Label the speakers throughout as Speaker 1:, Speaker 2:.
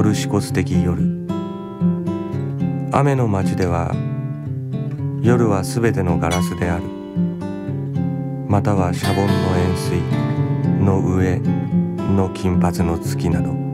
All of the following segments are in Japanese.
Speaker 1: ソルシコス的夜雨の街では夜は全てのガラスである。またはシャボンの円錐の上の金髪の月など。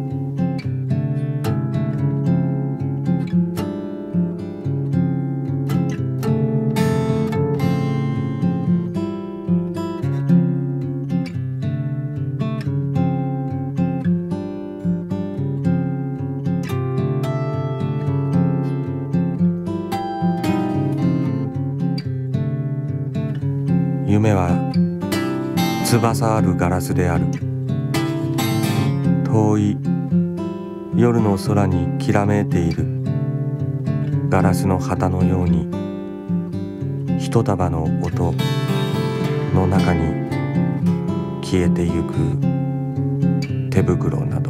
Speaker 1: 夢は翼あるガラスである。遠い夜の空にきらめいている。ガラスの旗のように一束の音の中に消えてゆく手袋など。